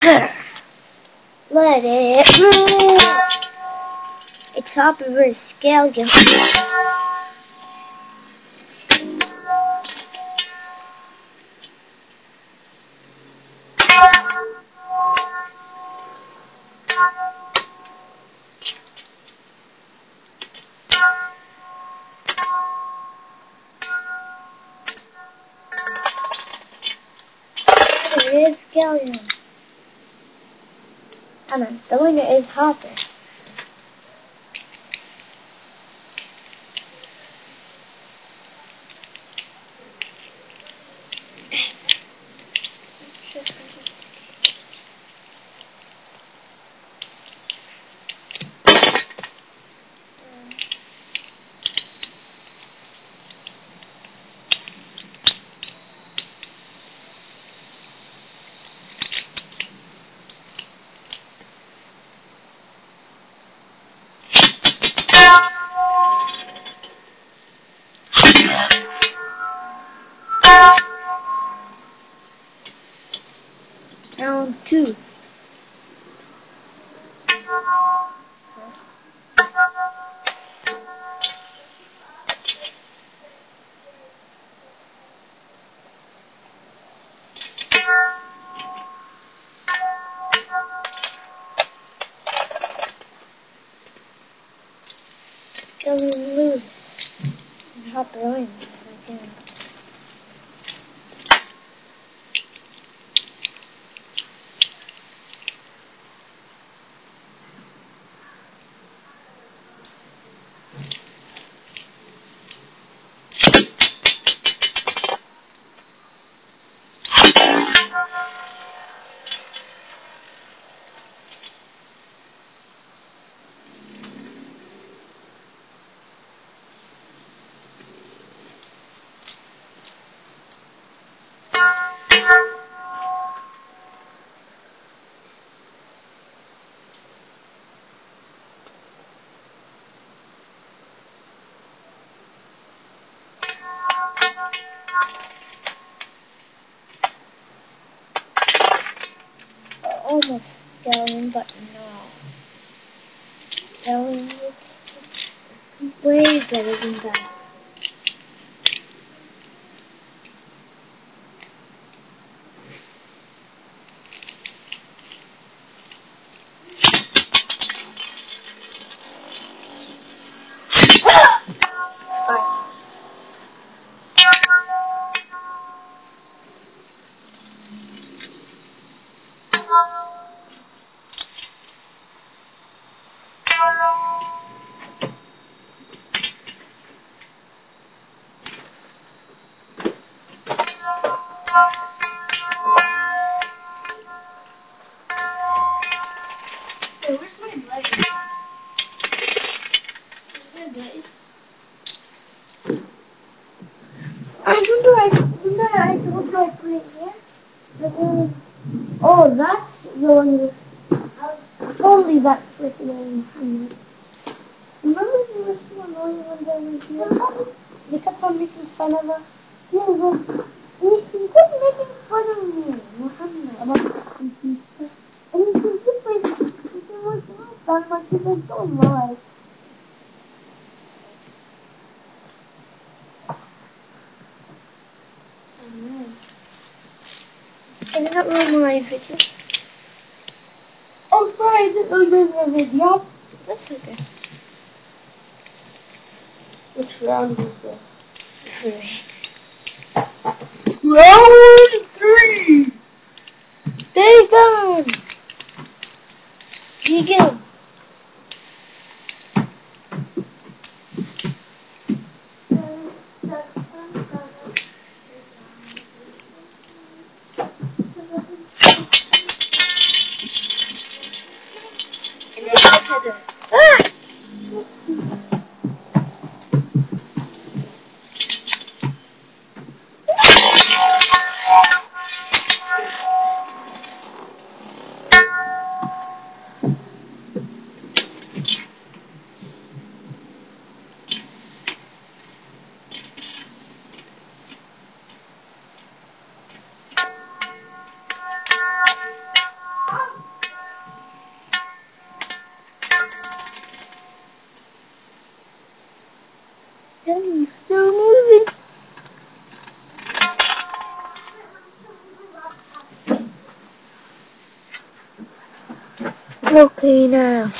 Let it move. A top reverse scale jump. It is Scallion. The winner is Hopper. Two. Go lose. And hop the I. almost going, but no. Is just way better than that. I remember I remember I told my plate here. But uh, oh, that's with- Only that freaking annoying. Remember they were so annoying when they were here? They kept on making fun of us. Yeah, but you, you kept making fun of me, Muhammad. About sleepy stuff. And you can keep like, it was not that much, was so much. Oh no. I not my video? Oh, sorry, I didn't know you were in the video. That's okay. Which round is this? Three. Round Okay, now.